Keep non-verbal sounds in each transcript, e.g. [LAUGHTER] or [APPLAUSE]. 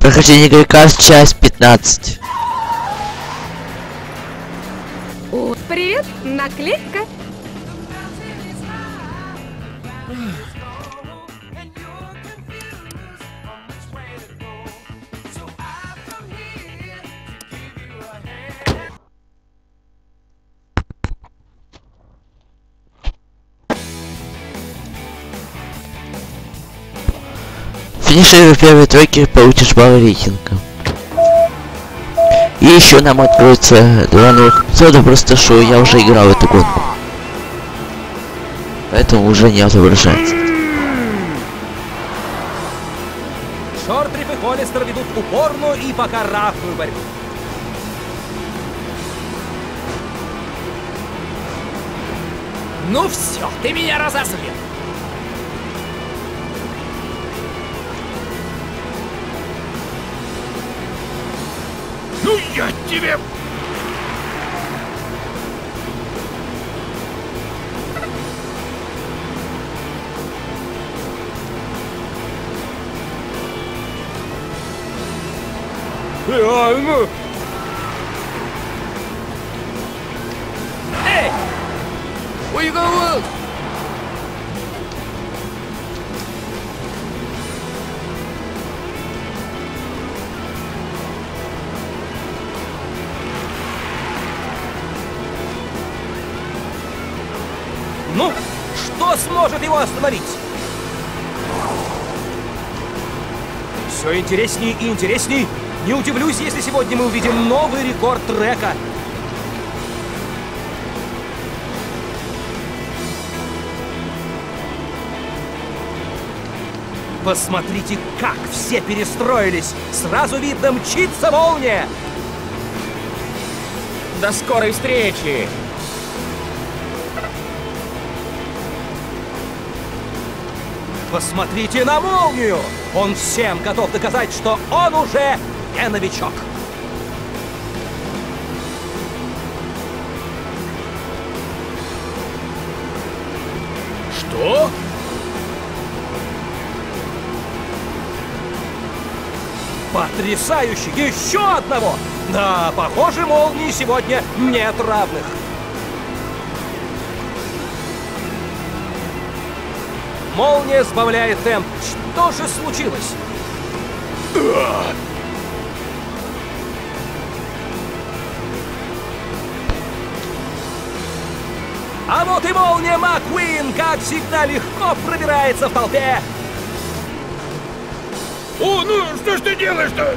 Прохождение Грейкаст, часть 15. О, привет, наклейка. Финишируя первый трекер, получишь балл рейтинга. И еще нам откроется два новых эпизода, просто что я уже играл в эту гонку. Поэтому уже не отображается. Шортрип и Холлистер ведут упорную и пока борьбу. Ну все, ты меня разозлил. Ну я тебе... А, ну... Эй! Уйговал! Ну, что сможет его остановить? Все интересней и интересней. Не удивлюсь, если сегодня мы увидим новый рекорд трека. Посмотрите, как все перестроились. Сразу видно, мчится молния. До скорой встречи! Посмотрите на молнию! Он всем готов доказать, что он уже не новичок. Что? Потрясающе! Еще одного! Да, похоже, молнии сегодня нет равных. Молния сбавляет темп. Что же случилось? А вот и молния Маккуин, как всегда, легко пробирается в толпе. О, ну что ж ты делаешь-то?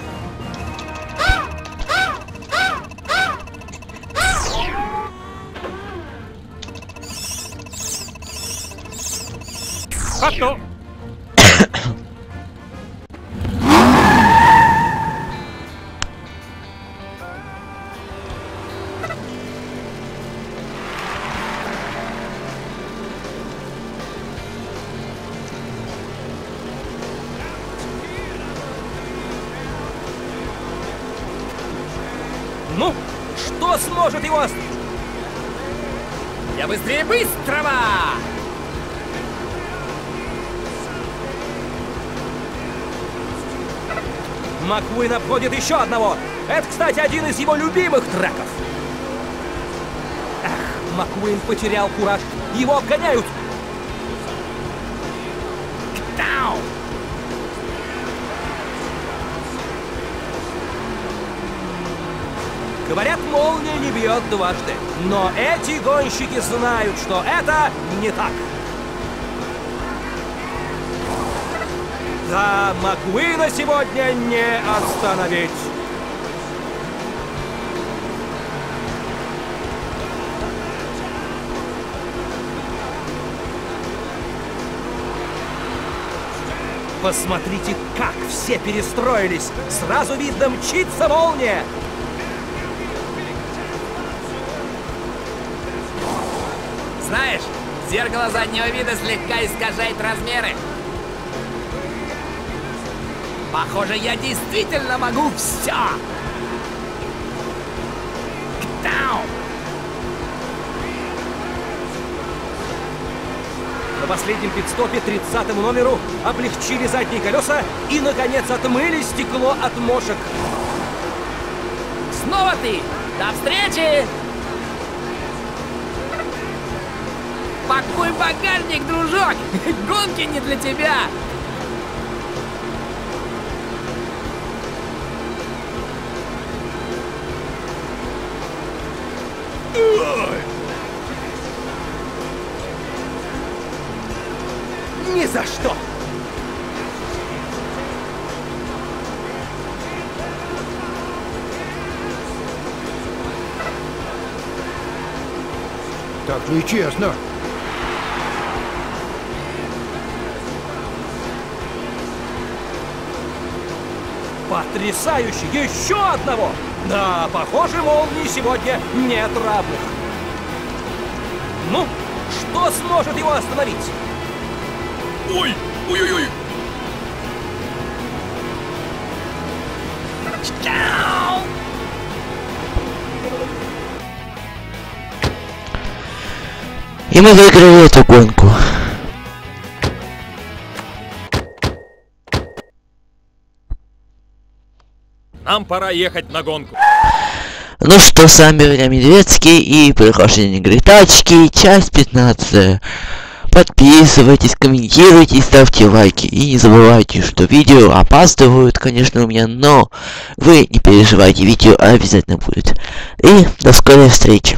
Fatto! Ну, что сможет его остановить? Я быстрее быстрого! Маккуин обходит еще одного. Это, кстати, один из его любимых треков. Эх, Маккуин потерял кураж. Его обгоняют. Down. Говорят, молния не бьет дважды. Но эти гонщики знают, что это не так. Да, Маквина сегодня не остановить. Посмотрите, как все перестроились. Сразу видно, мчится молния. Знаешь, зеркало заднего вида слегка искажает размеры. Похоже, я действительно могу все. Down. На последнем пидстопе 30 номеру облегчили задние колеса и, наконец, отмыли стекло от мошек. Снова ты! До встречи! Пакуй багажник, дружок! [LAUGHS] Гонки не для тебя! Так нечестно. Потрясающе! Еще одного! Да, похоже, молнии сегодня нет равных. Ну, что сможет его остановить? Ой, ой-ой-ой. И мы выиграли эту гонку. Нам пора ехать на гонку. Ну что, с вами Илья Медведский и прохождение игры тачки, часть 15. Подписывайтесь, комментируйте, ставьте лайки. И не забывайте, что видео опаздывают, конечно, у меня, но вы не переживайте, видео обязательно будет. И до скорой встречи.